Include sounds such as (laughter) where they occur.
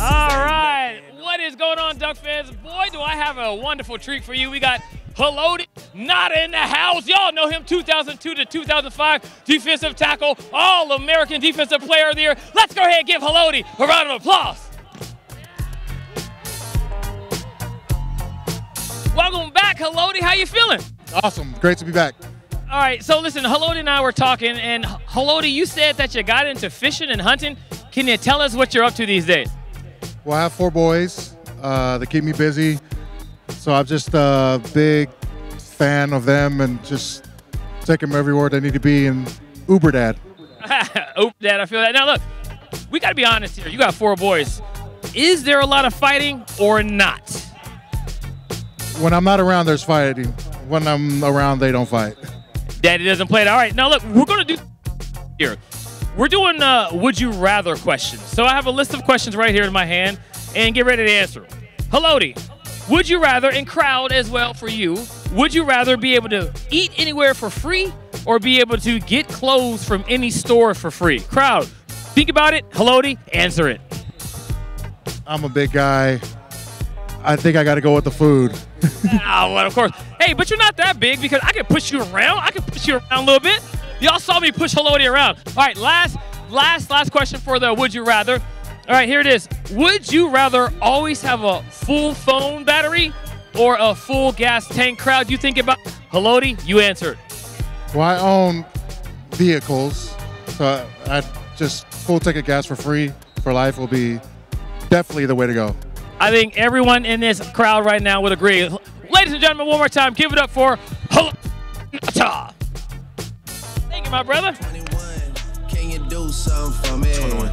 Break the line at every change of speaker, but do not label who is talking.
All right. What is going on, Duck fans? Boy, do I have a wonderful treat for you. We got Haloti Ngata in the house. Y'all know him 2002 to 2005 defensive tackle, all American defensive player of the year. Let's go ahead and give Haloti a round of applause. Welcome back, Haloti. How you feeling?
Awesome. Great to be back.
All right, so listen, Haloti and I were talking, and Haloti, you said that you got into fishing and hunting. Can you tell us what you're up to these days?
Well, I have four boys. Uh, they keep me busy. So I'm just a big fan of them and just take them everywhere they need to be and Uber dad. (laughs)
Oop, Dad, I feel that. Now, look, we got to be honest here. You got four boys. Is there a lot of fighting or not?
When I'm not around, there's fighting. When I'm around, they don't fight.
Daddy doesn't play it. All right, now look, we're gonna do here. We're doing uh, would you rather questions. So I have a list of questions right here in my hand, and get ready to answer. Haloti, would you rather, and crowd as well for you, would you rather be able to eat anywhere for free or be able to get clothes from any store for free? Crowd, think about it. Haloti, answer it.
I'm a big guy. I think I got to go with the food. (laughs)
Ah, well, of course. Hey, but you're not that big because I can push you around. I can push you around a little bit. Y'all saw me push Haloti around. All right, last, last, last question for the would you rather. All right, here it is. Would you rather always have a full phone battery or a full gas tank crowd? You think about Haloti, you answered.
Well, I own vehicles, so I just full tank of gas for free for life will be definitely the way to go.
I think everyone in this crowd right now would agree. Ladies and gentlemen, one more time, give it up for Haloti. Thank you, my brother.
21, can you do something for me?